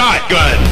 shotgun.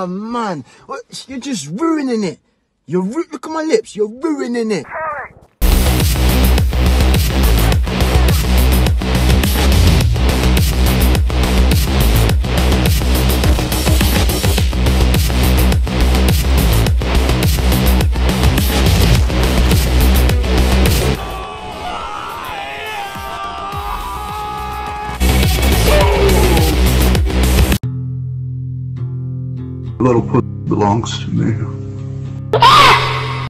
Oh man, you're just ruining it. You're look at my lips. You're ruining it. Little pussy belongs to me. Ah!